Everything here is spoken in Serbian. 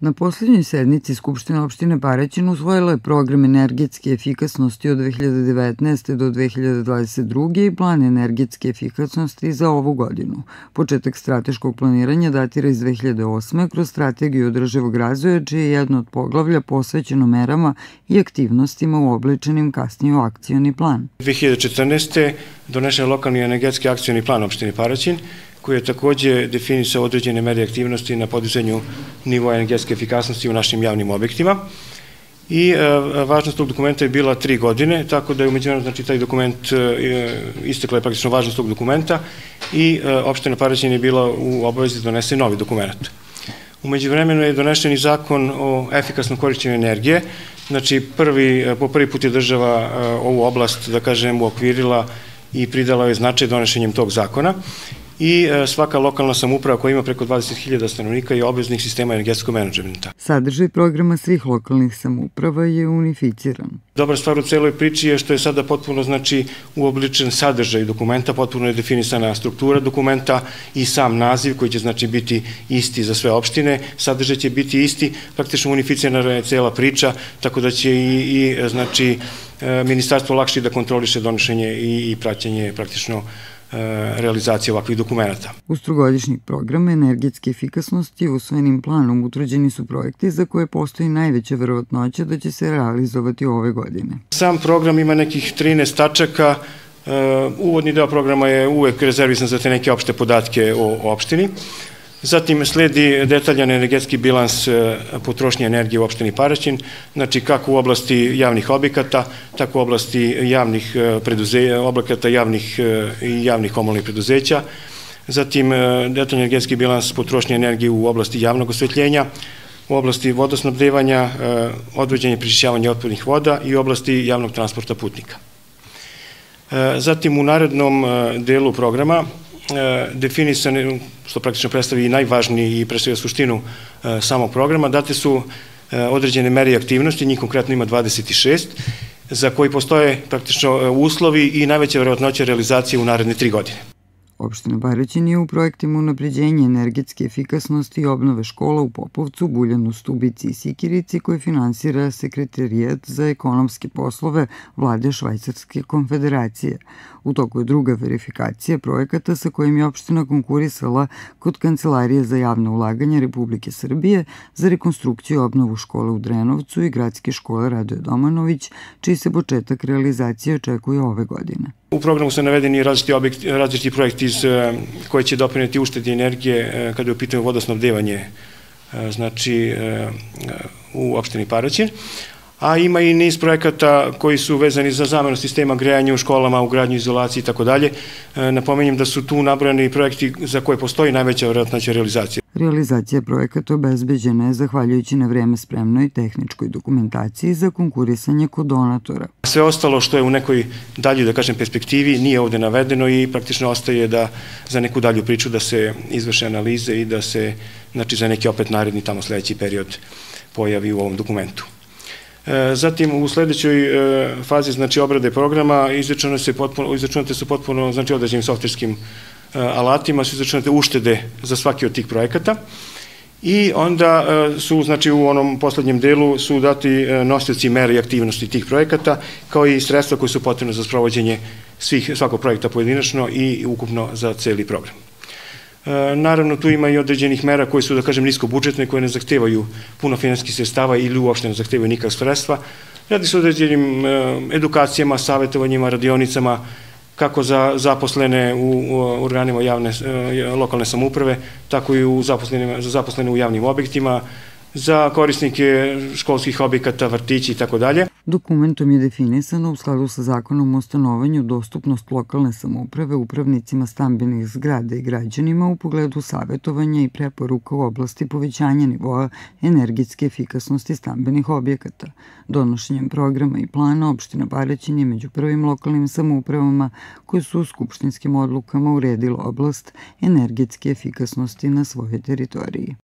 Na poslednjoj sednici Skupštine opštine Paraćin usvojila je program energetske efikasnosti od 2019. do 2022. i plan energetske efikasnosti za ovu godinu. Početak strateškog planiranja datira iz 2008. kroz strategiju održivog razvoja, čije je jedno od poglavlja posvećeno merama i aktivnostima uobličenim kasnije u akcioni plan. 2014. donešen je lokalni energetski akcioni plan opštine Paraćin, koji je takođe definisao određene mere aktivnosti na podizanju nivoa energetske efikasnosti u našim javnim objektima. I e, važnost tog dokumenta je bila tri godine, tako da je umeđu znači, taj dokument e, istekla je praktično važnost tog dokumenta i e, opština Paraćin je bila u obavezi da donese novi dokument. Umeđu vremenu je donešen i zakon o efikasnom korišćenju energije, znači prvi, po prvi put je država e, ovu oblast, da kažem, uokvirila i pridala je značaj donošenjem tog zakona i e, svaka lokalna samuprava koja ima preko 20.000 stanovnika je obveznik sistema energetskog menadžmenta. Sadržaj programa svih lokalnih samuprava je unificiran. Dobra stvar u celoj priči je što je sada potpuno znači uobličen sadržaj dokumenta, potpuno je definisana struktura dokumenta i sam naziv koji će znači biti isti za sve opštine, sadržaj će biti isti, praktično unificirana je cela priča, tako da će i, i znači e, ministarstvo lakše da kontroliše donošenje i, i praćenje praktično realizacije ovakvih dokumenta. U strugodišnjeg programa energetske efikasnosti usvojenim planom utvrđeni su projekti za koje postoji najveća verovatnoća da će se realizovati ove godine. Sam program ima nekih 13 tačaka, e, uvodni deo programa je uvek rezervisan za te neke opšte podatke o opštini. Zatim sledi detaljan energetski bilans e, potrošnje energije u opštini Paraćin, znači kako u oblasti javnih objekata, tako u oblasti javnih e, objekata javnih e, i javnih komunalnih preduzeća. Zatim detaljan energetski bilans potrošnje energije u oblasti javnog osvetljenja, u oblasti vodosnabdevanja, odvođenja i pričišćavanja otpadnih voda i u oblasti javnog transporta putnika. Zatim u narednom delu programa E, definisane, što praktično predstavi i najvažniji i predstavlja suštinu e, samog programa, date su e, određene mere i aktivnosti, njih konkretno ima 26, za koji postoje praktično uslovi i najveća verovatnoća realizacije u naredne tri godine. Opština Baraćin je u projektima unapređenja energetske efikasnosti i obnove škola u Popovcu, Buljanu, Stubici i Sikirici koje finansira Sekretarijat za ekonomske poslove vlade Švajcarske konfederacije. U toku je druga verifikacija projekata sa kojim je opština konkurisala kod Kancelarije za javne ulaganja Republike Srbije za rekonstrukciju i obnovu škole u Drenovcu i gradske škole Radoje Domanović, čiji se početak realizacije očekuje ove godine. U programu su navedeni različiti, objekt, različiti projekti iz, eh, koji će doprineti uštedi energije eh, kada je u pitanju vodosnabdevanje eh, znači u opštini Paraćin a ima i niz projekata koji su vezani za zamenu sistema grejanja u školama, u gradnju izolaciji i tako dalje. E, napomenjem da su tu nabrojani projekti za koje postoji najveća vjerojatnoća realizacije. Realizacija projekata obezbeđena je zahvaljujući na vreme spremnoj tehničkoj dokumentaciji za konkurisanje kod donatora. Sve ostalo što je u nekoj dalju, da kažem, perspektivi nije ovde navedeno i praktično ostaje da za neku dalju priču da se izvrše analize i da se, znači, za neki opet naredni tamo sledeći period pojavi u ovom dokumentu. E, zatim u sledećoj e, fazi znači obrade programa izračunate se potpuno izračunate su potpuno znači određenim softverskim e, alatima su izračunate uštede za svaki od tih projekata. I onda su, znači u onom poslednjem delu su dati nosioci mere i aktivnosti tih projekata, kao i sredstva koje su potrebne za sprovođenje svih, svakog projekta pojedinačno i ukupno za celi program. E, naravno, tu ima i određenih mera koje su, da kažem, nisko budžetne, koje ne zahtevaju puno finanskih sredstava ili uopšte ne zahtevaju nikak sredstva. Radi se određenim e, edukacijama, savjetovanjima, radionicama, kako za zaposlene u organima javne, e, lokalne samuprave, tako i u za zaposlene u javnim objektima, za korisnike školskih objekata, vrtići i tako dalje. Dokumentom je definisano u skladu sa zakonom o stanovanju dostupnost lokalne samouprave upravnicima stambenih zgrada i građanima u pogledu savjetovanja i preporuka u oblasti povećanja nivoa energetske efikasnosti stambenih objekata. Donošenjem programa i plana opština Paraćin je među prvim lokalnim samoupravama koje su u skupštinskim odlukama uredilo oblast energetske efikasnosti na svojoj teritoriji.